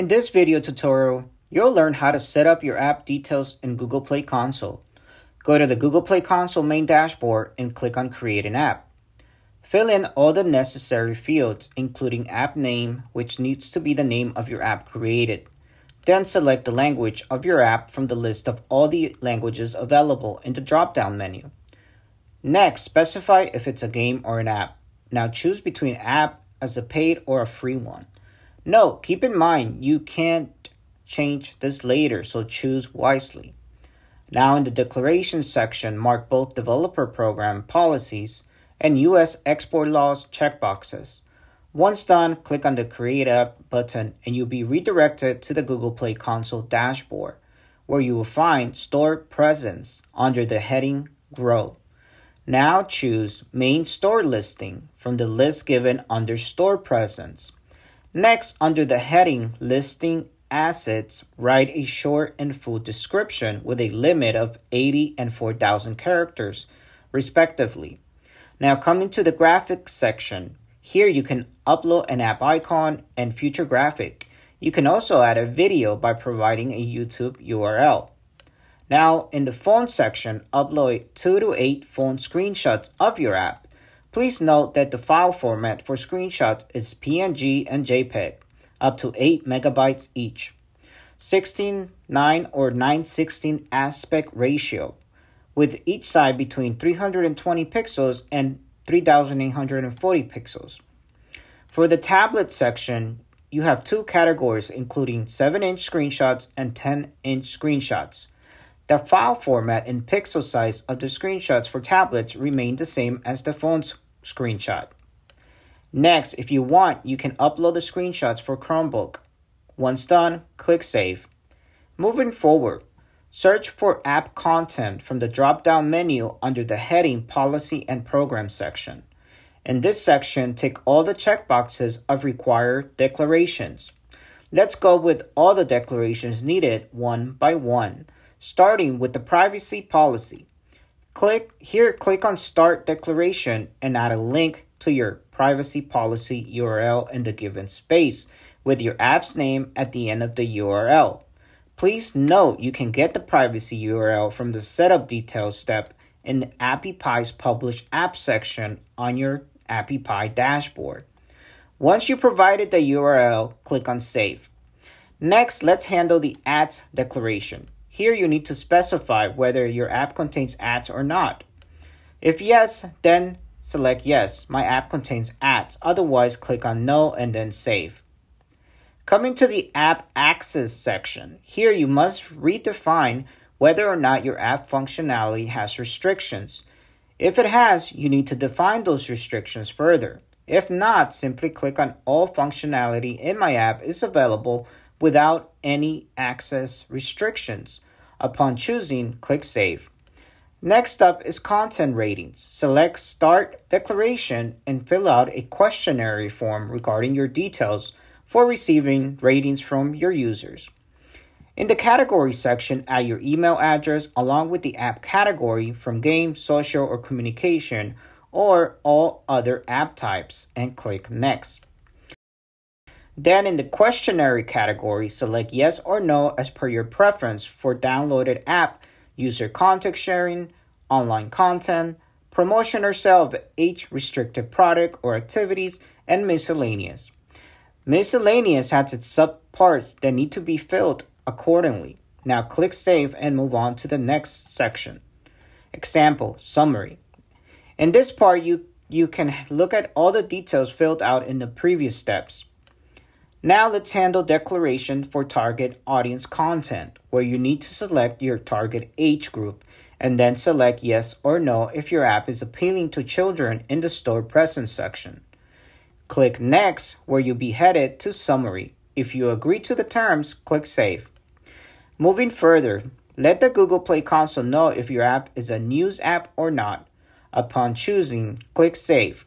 In this video tutorial, you'll learn how to set up your app details in Google Play Console. Go to the Google Play Console main dashboard and click on Create an App. Fill in all the necessary fields, including app name, which needs to be the name of your app created. Then select the language of your app from the list of all the languages available in the drop-down menu. Next, specify if it's a game or an app. Now choose between app as a paid or a free one. Note, keep in mind you can't change this later, so choose wisely. Now in the declaration section, mark both developer program policies and US export laws checkboxes. Once done, click on the Create App button and you'll be redirected to the Google Play Console dashboard, where you will find Store Presence under the heading Grow. Now choose Main Store Listing from the list given under Store Presence. Next, under the heading Listing Assets, write a short and full description with a limit of 80 and 4,000 characters, respectively. Now, coming to the graphics section, here you can upload an app icon and feature graphic. You can also add a video by providing a YouTube URL. Now, in the phone section, upload 2 to 8 phone screenshots of your app. Please note that the file format for screenshots is PNG and JPEG, up to 8 megabytes each. 16 9 or 9 16 aspect ratio, with each side between 320 pixels and 3840 pixels. For the tablet section, you have two categories including 7 inch screenshots and 10 inch screenshots. The file format and pixel size of the screenshots for tablets remain the same as the phone's screenshot. Next, if you want, you can upload the screenshots for Chromebook. Once done, click Save. Moving forward, search for app content from the drop down menu under the heading Policy and Program section. In this section, tick all the checkboxes of required declarations. Let's go with all the declarations needed one by one starting with the privacy policy. Click here, click on Start Declaration and add a link to your privacy policy URL in the given space with your app's name at the end of the URL. Please note you can get the privacy URL from the setup details step in the AppyPie's published app section on your AppyPie dashboard. Once you provided the URL, click on Save. Next, let's handle the ads declaration. Here you need to specify whether your app contains ads or not. If yes, then select yes, my app contains ads. Otherwise, click on no and then save. Coming to the app access section, here you must redefine whether or not your app functionality has restrictions. If it has, you need to define those restrictions further. If not, simply click on all functionality in my app is available without any access restrictions. Upon choosing, click Save. Next up is content ratings. Select Start Declaration and fill out a questionnaire form regarding your details for receiving ratings from your users. In the category section, add your email address along with the app category from game, social, or communication, or all other app types, and click Next. Then in the questionnaire category, select yes or no as per your preference for downloaded app, user content sharing, online content, promotion or sale of each restricted product or activities, and miscellaneous. Miscellaneous has its subparts that need to be filled accordingly. Now click Save and move on to the next section. Example, Summary. In this part, you, you can look at all the details filled out in the previous steps. Now let's handle declaration for target audience content, where you need to select your target age group and then select yes or no if your app is appealing to children in the store presence section. Click next, where you'll be headed to summary. If you agree to the terms, click save. Moving further, let the Google Play console know if your app is a news app or not. Upon choosing, click save.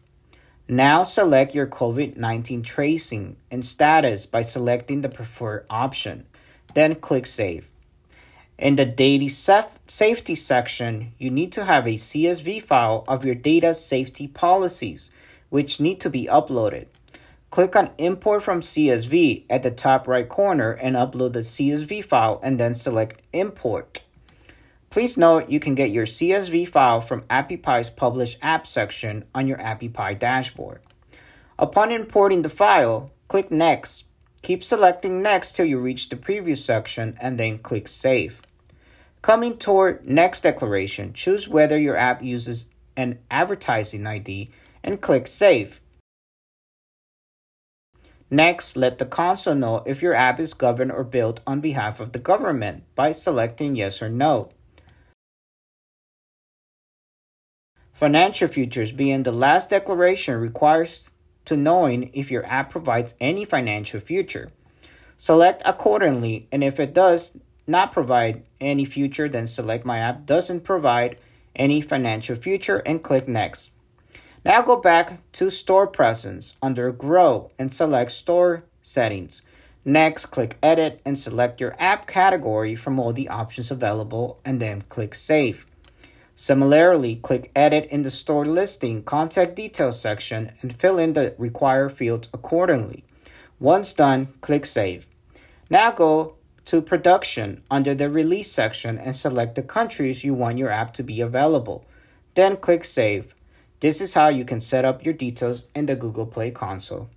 Now select your COVID 19 tracing and status by selecting the preferred option. Then click Save. In the Data Safety section, you need to have a CSV file of your data safety policies, which need to be uploaded. click on Import from CSV at the top right corner and upload the CSV file and then select Import. Please note you can get your CSV file from AppyPie's Publish App section on your AppyPie dashboard. Upon importing the file, click Next. Keep selecting Next till you reach the preview section and then click Save. Coming toward Next Declaration, choose whether your app uses an advertising ID and click Save. Next, let the console know if your app is governed or built on behalf of the government by selecting Yes or No. Financial features being the last declaration requires to knowing if your app provides any financial feature. Select accordingly, and if it does not provide any future, then select My app doesn't provide any financial feature and click Next. Now go back to Store Presence under Grow and select Store Settings. Next, click Edit and select your app category from all the options available and then click Save. Similarly, click Edit in the Store Listing Contact Details section and fill in the required fields accordingly. Once done, click Save. Now go to Production under the Release section and select the countries you want your app to be available. Then click Save. This is how you can set up your details in the Google Play console.